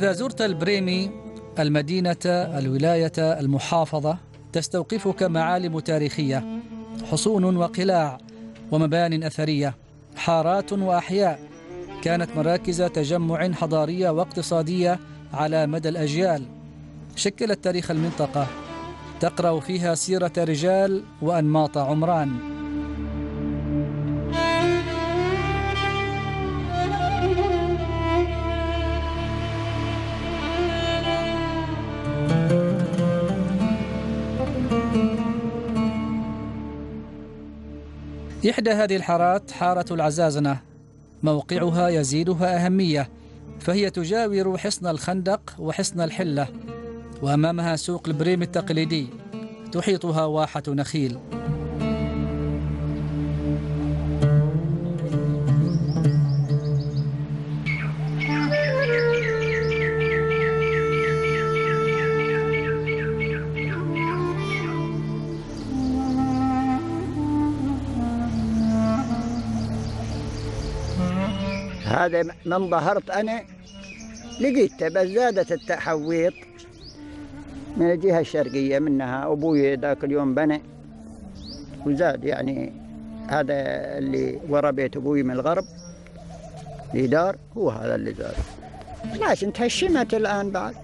إذا زرت البريمي المدينة الولاية المحافظة تستوقفك معالم تاريخية حصون وقلاع ومبان أثرية حارات وأحياء. كانت مراكز تجمع حضارية واقتصادية على مدى الأجيال. شكلت تاريخ المنطقة. تقرأ فيها سيرة رجال وأنماط عمران. إحدى هذه الحارات حارة العزازنة موقعها يزيدها أهمية فهي تجاور حصن الخندق وحصن الحلة وأمامها سوق البريم التقليدي تحيطها واحة نخيل. هذا من ظهرت أنا. لقيته بس زادت التحويط من الجهة الشرقية منها أبوي ذاك اليوم بنى وزاد يعني هذا اللي ورا بيت أبوي من الغرب. اللي دار هو هذا اللي زاد لكن تهشمت الآن بعد.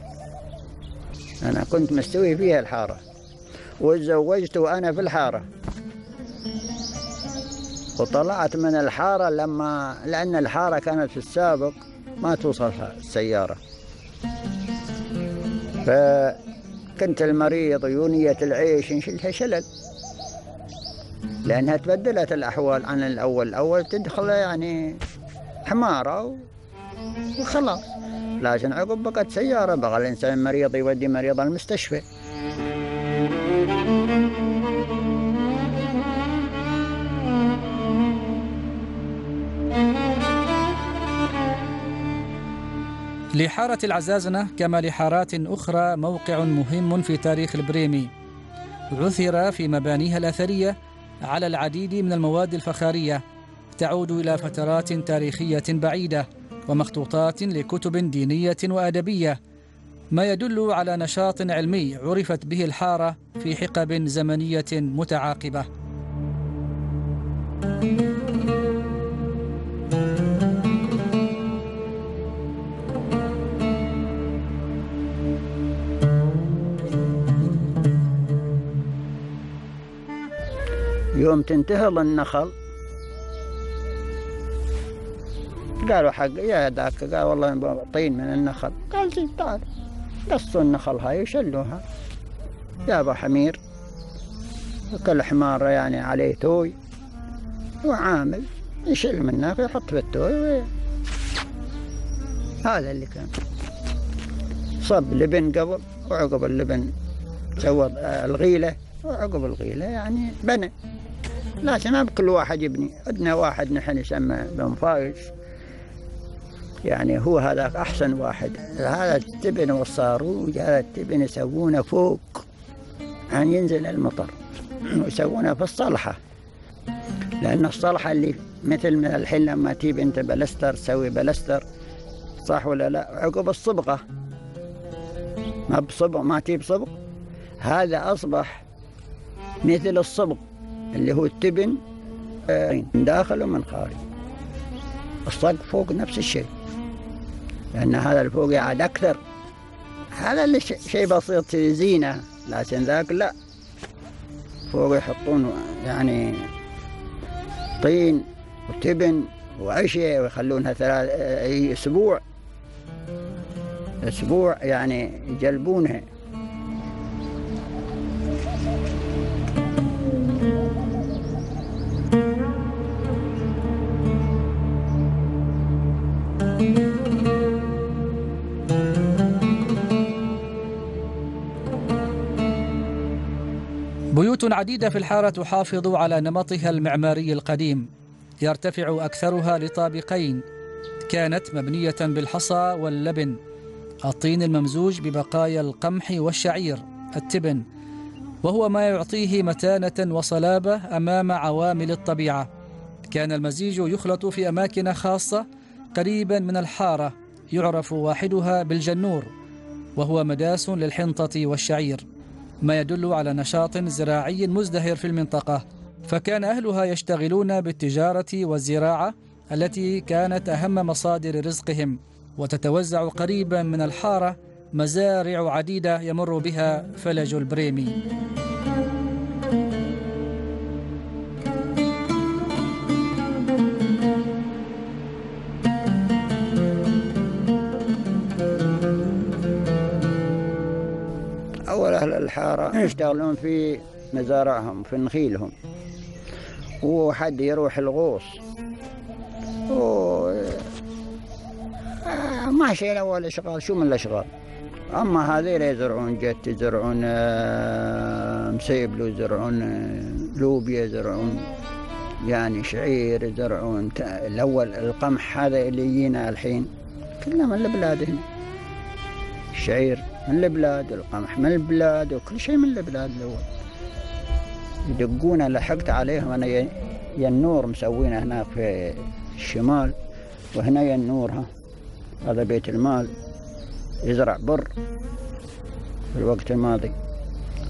أنا كنت مستوي فيها الحارة. وتزوجت وأنا في الحارة. وطلعت من الحارة لما لأن الحارة كانت في السابق ما توصلها السيارة فكنت المريض يونية العيش نشلها شلل لأنها تبدلت الأحوال عن الأول. الأول تدخل يعني حمارة وخلاص. لكن عقب بقت سيارة. بقى الإنسان مريض يودي مريض المستشفى. لحارة العزازنة كما لحارات أخرى موقع مهم في تاريخ البريمي. عثر في مبانيها الأثرية على العديد من المواد الفخارية. تعود إلى فترات تاريخية بعيدة ومخطوطات لكتب دينية وأدبية. ما يدل على نشاط علمي عرفت به الحارة في حقب زمنية متعاقبة. يوم تنتهض النخل قالوا حق يا ذاك قال والله طين من النخل. قال زين تعال قصوا النخل هاي وشلوها. جابوا حمير وكل حمار يعني عليه توي. وعامل يشيل منه ويحط في التوي. هذا اللي كان. صب لبن قبل وعقب اللبن سوى الغيلة وعقب الغيلة يعني بنى. لكن ما بكل واحد يبني. عندنا واحد نحن يسمى بن فايز. يعني هو هذاك أحسن واحد. هذا التبن والصاروج هذا التبن يسوونه فوق عن ينزل المطر ويسوونه في الصلحة. لأن الصلحة اللي مثل من الحين لما تجيب أنت بلستر تسوي بلستر صح ولا لا؟ عقب الصبغة. ما بصبغ ما تجيب صبغ. هذا أصبح مثل الصبغ. اللي هو التبن من داخل ومن خارج. الصق فوق نفس الشيء. لأن هذا الفوق يعاد أكثر. هذا اللي شيء بسيط زينة. لكن ذاك لا. فوق يحطون يعني طين وتبن وعشية ويخلونها ثلاث أسبوع. أسبوع يعني يجلبونها. بيوت عديدة في الحارة تحافظ على نمطها المعماري القديم. يرتفع أكثرها لطابقين. كانت مبنية بالحصى واللبن. الطين الممزوج ببقايا القمح والشعير التبن. وهو ما يعطيه متانة وصلابة أمام عوامل الطبيعة. كان المزيج يخلط في أماكن خاصة قريبا من الحارة. يعرف واحدها بالجنور. وهو مداس للحنطة والشعير. ما يدل على نشاط زراعي مزدهر في المنطقة. فكان أهلها يشتغلون بالتجارة والزراعة التي كانت أهم مصادر رزقهم وتتوزع قريبا من الحارة مزارع عديدة يمر بها فلج البريمي. أهل الحارة يشتغلون في مزارعهم في نخيلهم. وحد يروح الغوص. و... آه، ما شيء أول إشغال شو من الأشغال؟ أما هذيل يزرعون جت يزرعون آه، مسيبلو يزرعون آه، لوبيا يزرعون يعني شعير يزرعون الأول القمح هذا اللي يجينا الحين. كله من البلاد هنا. الشعير من البلاد القمح من البلاد وكل شيء من البلاد الأول يدقون لحقت عليهم. أنا ي- ينور مسوينه هناك في الشمال وهنا ينور ها هذا بيت المال. يزرع بر في الوقت الماضي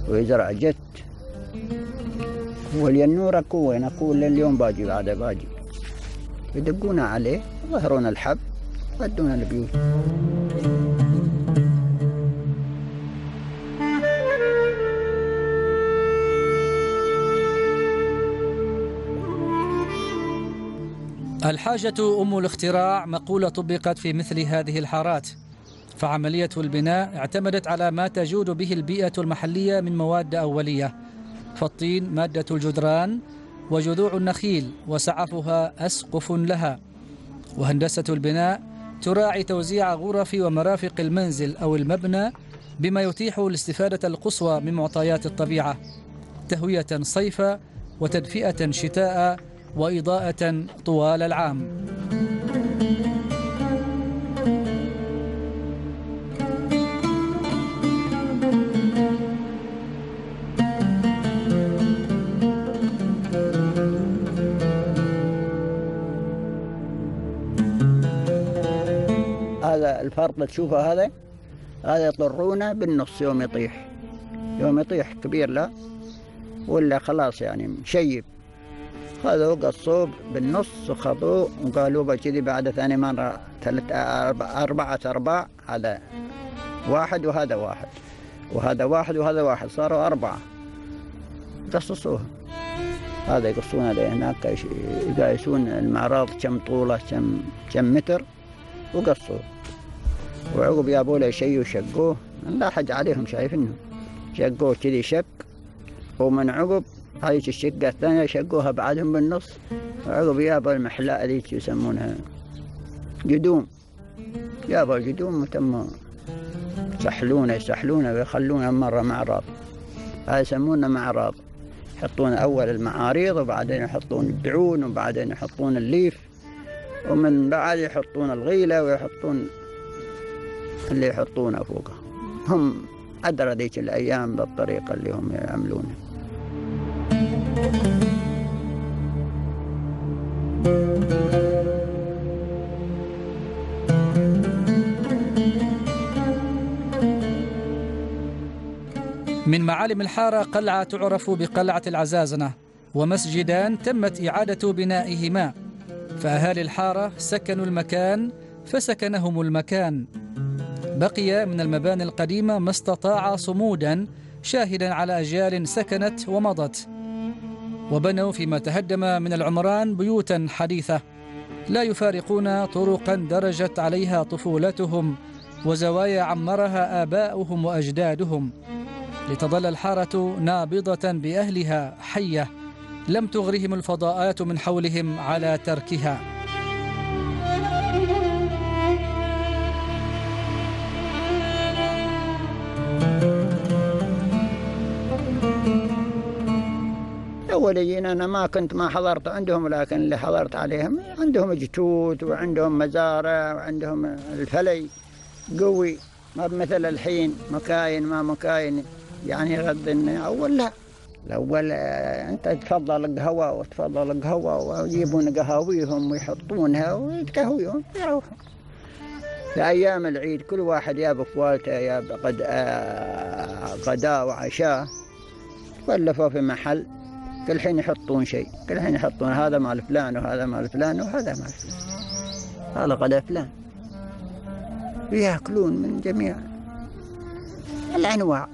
ويزرع جت. والينور أكو وين أكو؟ لليوم باجي بعد باجي. يدقون عليه يظهرون الحب يودون البيوت. الحاجة أم الاختراع مقولة طبقت في مثل هذه الحارات. فعملية البناء اعتمدت على ما تجود به البيئة المحلية من مواد أولية. فالطين مادة الجدران وجذوع النخيل وسعفها أسقف لها. وهندسة البناء تراعي توزيع غرف ومرافق المنزل أو المبنى بما يتيح الاستفادة القصوى من معطيات الطبيعة. تهوية صيفا وتدفئة شتاء وإضاءة طوال العام. هذا الفرط تشوفه هذا هذا يطرونه بالنص يوم يطيح. يوم يطيح كبير لا ولا خلاص يعني مشيب خذوه قصوه بالنص وخذوه وقالوا كذي بعد ثاني مرة ثلاث أربع أربعة أرباع هذا واحد وهذا واحد. وهذا واحد وهذا واحد صاروا أربعة. قصصوها هذا يقصون عليه هناك يقايسون المعراض كم طولة كم كم متر وقصوه. وعقب جابوا له شيء وشقوه لا حد عليهم شايفينهم شقوه كذي شق ومن عقب هاي الشقة الثانية شقوها بعدهم بالنص وعقب جابوا المحلاء ذي يسمونها. جدوم. جابوا الجدوم وتم يسحلونه يسحلونه ويخلونه مرة معراض هاي يسمونه معراض يحطون أول المعاريض وبعدين يحطون الدعون وبعدين يحطون الليف ومن بعد يحطون الغيلة ويحطون اللي يحطونه فوقه هم أدرى ذيك الأيام بالطريقة اللي هم يعملونها. من معالم الحارة قلعة تعرف بقلعة العزازنة ومسجدان تمت إعادة بنائهما. فأهالي الحارة سكنوا المكان فسكنهم المكان. بقي من المباني القديمة ما استطاع صمودا شاهدا على أجيال سكنت ومضت. وبنوا فيما تهدم من العمران بيوتا حديثة. لا يفارقون طرقا درجت عليها طفولتهم وزوايا عمرها آباؤهم وأجدادهم. لتظل الحارة نابضة بأهلها حية. لم تغرهم الفضاءات من حولهم على تركها. الأوليين أنا ما كنت ما حضرت عندهم لكن اللي حضرت عليهم عندهم جتوت وعندهم مزارع وعندهم الفلي قوي ما مثل الحين مكاين ما مكاين يعني غد أول لا. الأول آه، أنت تفضل القهوة وتفضل القهوة ويجيبون قهاويهم ويحطونها ويتقهويهم يروحون في أيام العيد كل واحد ياب فوالته ياب آه، غداء وعشاء ولفوا في محل كل حين يحطون شيء كل حين يحطون هذا مال فلان وهذا مال فلان وهذا مال فلان. هذا غدا فلان. ويأكلون من جميع الأنواع.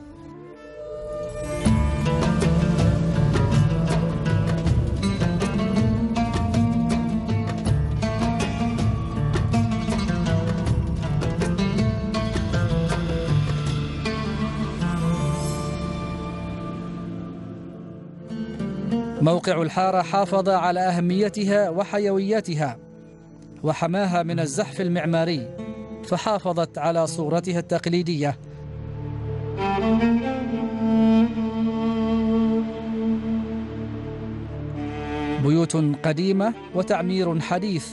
موقع الحارة حافظ على أهميتها وحيويتها وحماها من الزحف المعماري فحافظت على صورتها التقليدية. بيوت قديمة وتعمير حديث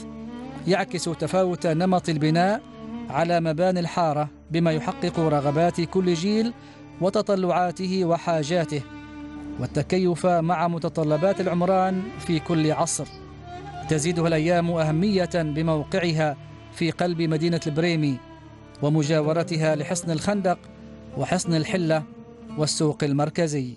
يعكس تفاوت نمط البناء على مباني الحارة بما يحقق رغبات كل جيل وتطلعاته وحاجاته. والتكيف مع متطلبات العمران في كل عصر. تزيدها الأيام أهمية بموقعها في قلب مدينة البريمي ومجاورتها لحصن الخندق وحصن الحلة والسوق المركزي.